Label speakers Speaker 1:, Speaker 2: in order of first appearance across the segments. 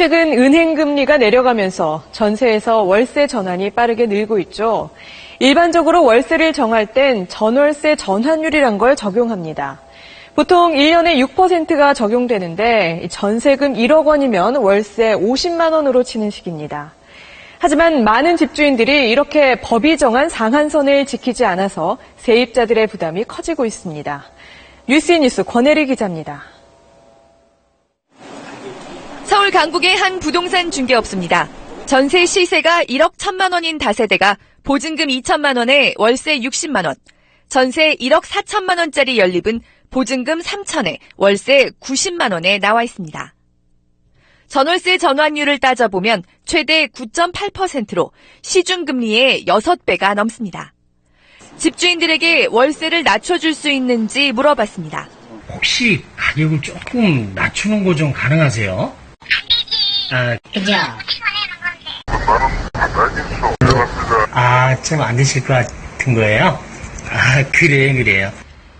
Speaker 1: 최근 은행 금리가 내려가면서 전세에서 월세 전환이 빠르게 늘고 있죠. 일반적으로 월세를 정할 땐 전월세 전환율이란 걸 적용합니다. 보통 1년에 6%가 적용되는데 전세금 1억 원이면 월세 50만 원으로 치는 식입니다. 하지만 많은 집주인들이 이렇게 법이 정한 상한선을 지키지 않아서 세입자들의 부담이 커지고 있습니다. 뉴스뉴스 권혜리 기자입니다.
Speaker 2: 서울 강북의 한 부동산 중개업소입니다. 전세 시세가 1억 1천만 원인 다세대가 보증금 2천만 원에 월세 60만 원, 전세 1억 4천만 원짜리 연립은 보증금 3천에 월세 90만 원에 나와 있습니다. 전월세 전환율을 따져보면 최대 9.8%로 시중금리의 6배가 넘습니다. 집주인들에게 월세를 낮춰줄 수 있는지 물어봤습니다.
Speaker 3: 혹시 가격을 조금 낮추는 거 좀 가능하세요? 아,
Speaker 4: 그죠?
Speaker 3: 아, 좀 안 되실 것 같은 거예요? 아, 그래요, 그래요.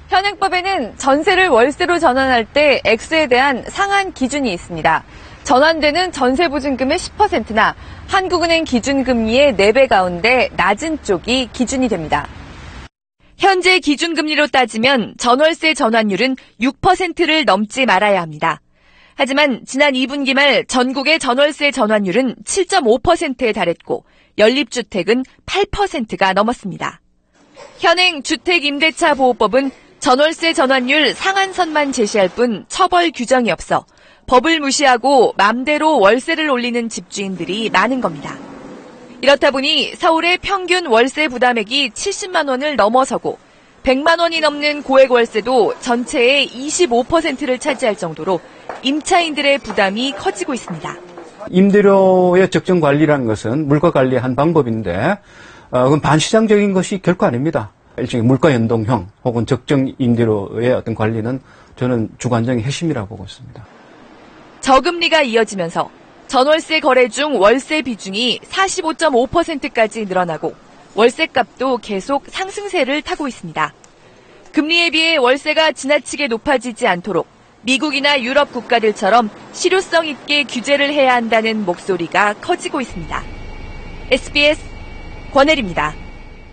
Speaker 2: 현행법에는 전세를 월세로 전환할 때 액수에 대한 상한 기준이 있습니다. 전환되는 전세 보증금의 10%나 한국은행 기준금리의 4배 가운데 낮은 쪽이 기준이 됩니다. 현재 기준금리로 따지면 전월세 전환율은 6%를 넘지 말아야 합니다. 하지만 지난 2분기 말 전국의 전월세 전환율은 7.5%에 달했고 연립주택은 8%가 넘었습니다. 현행 주택임대차 보호법은 전월세 전환율 상한선만 제시할 뿐 처벌 규정이 없어 법을 무시하고 맘대로 월세를 올리는 집주인들이 많은 겁니다. 이렇다 보니 서울의 평균 월세 부담액이 70만 원을 넘어서고 100만 원이 넘는 고액 월세도 전체의 25%를 차지할 정도로 임차인들의 부담이 커지고 있습니다.
Speaker 5: 임대료의 적정 관리라는 것은 물가 관리의 한 방법인데 어, 그건 반시장적인 것이 결코 아닙니다. 일종의 물가 연동형 혹은 적정 임대료의 어떤 관리는 저는 주관적인 핵심이라고 보고 있습니다.
Speaker 2: 저금리가 이어지면서 전월세 거래 중 월세 비중이 45.5%까지 늘어나고 월세값도 계속 상승세를 타고 있습니다. 금리에 비해 월세가 지나치게 높아지지 않도록 미국이나 유럽 국가들처럼 실효성 있게 규제를 해야 한다는 목소리가 커지고 있습니다. SBS 권혜리입니다.